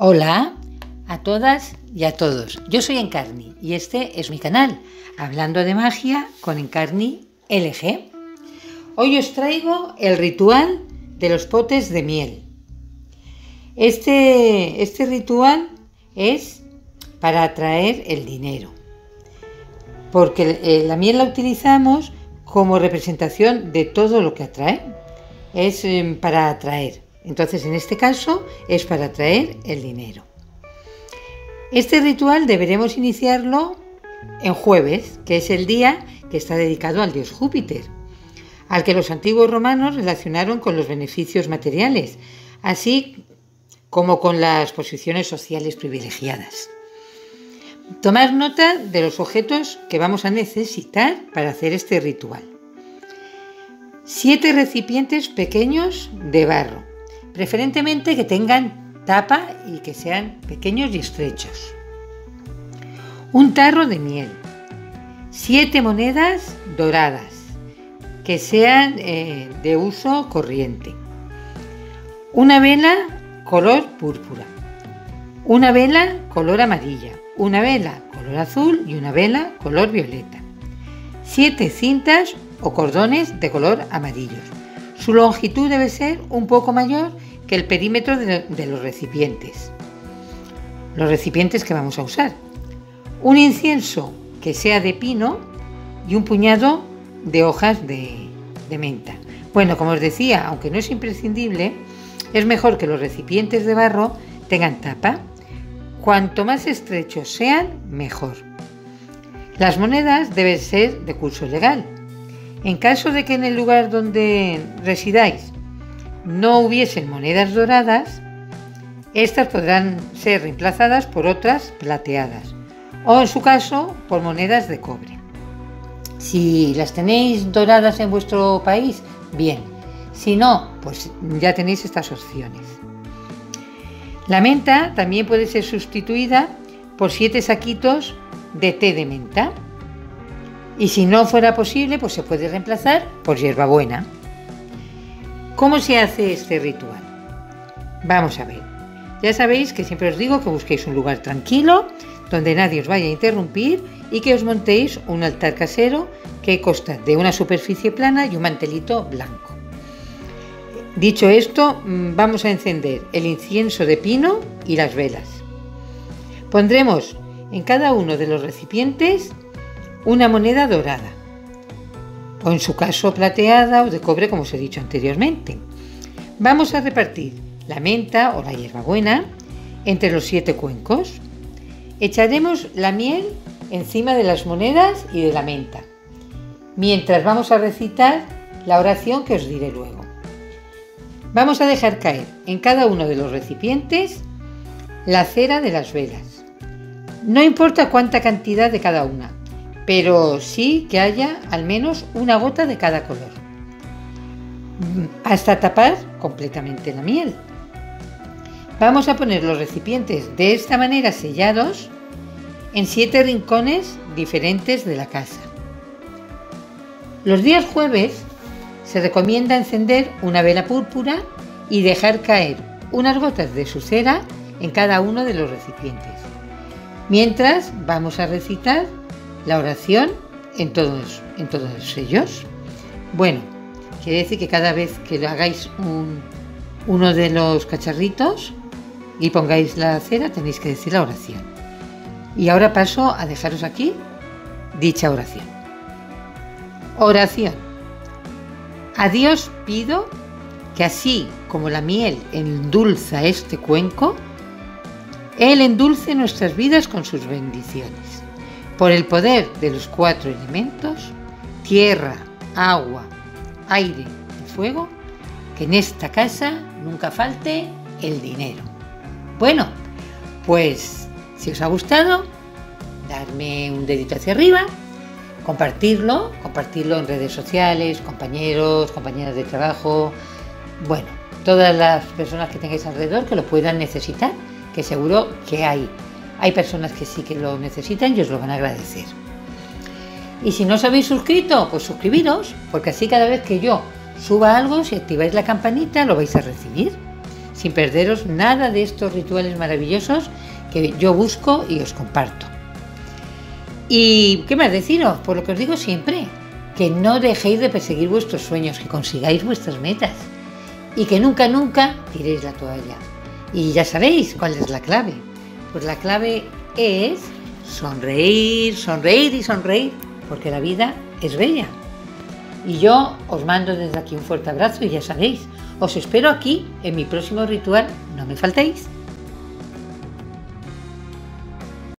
Hola a todas y a todos. Yo soy Encarni y este es mi canal, Hablando de Magia con Encarni LG. Hoy os traigo el ritual de los potes de miel. Este, este ritual es para atraer el dinero, porque eh, la miel la utilizamos como representación de todo lo que atrae. Es em, para atraer. Entonces, en este caso, es para atraer el dinero. Este ritual deberemos iniciarlo en jueves, que es el día que está dedicado al dios Júpiter, al que los antiguos romanos relacionaron con los beneficios materiales, así como con las posiciones sociales privilegiadas. Tomad nota de los objetos que vamos a necesitar para hacer este ritual. Siete recipientes pequeños de barro, preferentemente que tengan tapa y que sean pequeños y estrechos. Un tarro de miel. Siete monedas doradas, que sean eh, de uso corriente. Una vela color púrpura. Una vela color amarilla. Una vela color azul y una vela color violeta. Siete cintas o cordones de color amarillos. Su longitud debe ser un poco mayor que el perímetro de, los recipientes. Los recipientes que vamos a usar. Un incienso que sea de pino y un puñado de hojas de, de menta. Bueno, como os decía, aunque no es imprescindible, es mejor que los recipientes de barro tengan tapa. Cuanto más estrechos sean, mejor. Las monedas deben ser de curso legal, en caso de que en el lugar donde residáis no hubiesen monedas doradas, estas podrán ser reemplazadas por otras plateadas o en su caso por monedas de cobre. Si las tenéis doradas en vuestro país, bien. Si no, pues ya tenéis estas opciones. La menta también puede ser sustituida por siete saquitos de té de menta. Y si no fuera posible, pues se puede reemplazar por hierbabuena. ¿Cómo se hace este ritual? Vamos a ver. Ya sabéis que siempre os digo que busquéis un lugar tranquilo, donde nadie os vaya a interrumpir y que os montéis un altar casero que consta de una superficie plana y un mantelito blanco. Dicho esto, mm, vamos a encender el incienso de pino y las velas. Pondremos en cada uno de los recipientes una moneda dorada, o en su caso plateada o de cobre como os he dicho anteriormente. Vamos a repartir la menta o la hierbabuena entre los siete cuencos. Echaremos la miel encima de las monedas y de la menta, mientras vamos a recitar la oración que os diré luego. Vamos a dejar caer en cada uno de los recipientes la cera de las velas. No importa cuánta cantidad de cada una, pero sí que haya al menos una gota de cada color, hasta tapar completamente la miel. Vamos a poner los recipientes de esta manera sellados en siete rincones diferentes de la casa. Los días jueves se recomienda encender una vela púrpura y dejar caer unas gotas de su cera en cada uno de los recipientes. Mientras vamos a recitar la oración en todos, en todos ellos. Bueno, quiere decir que cada vez que hagáis uno de los cacharritos y pongáis la cera, tenéis que decir la oración. Y ahora paso a dejaros aquí dicha oración. Oración. A Dios pido que así como la miel endulza este cuenco, Él endulce nuestras vidas con sus bendiciones por el poder de los cuatro elementos, tierra, agua, aire y fuego, que en esta casa nunca falte el dinero. Bueno, pues si os ha gustado, darme un dedito hacia arriba, compartirlo, compartirlo en redes sociales, compañeros, compañeras de trabajo, bueno, todas las personas que tengáis alrededor que lo puedan necesitar, que seguro que hay hay personas que sí que lo necesitan y os lo van a agradecer. Y si no os habéis suscrito, pues suscribiros, porque así cada vez que yo suba algo, si activáis la campanita, lo vais a recibir. sin perderos nada de estos rituales maravillosos que yo busco y os comparto. ¿Y qué más deciros? Por lo que os digo siempre, que no dejéis de perseguir vuestros sueños, que consigáis vuestras metas y que nunca, nunca tiréis la toalla. Y ya sabéis cuál es la clave. Pues la clave es sonreír, sonreír y sonreír, porque la vida es bella. Y yo os mando desde aquí un fuerte abrazo y ya sabéis, os espero aquí en mi próximo ritual, no me faltéis.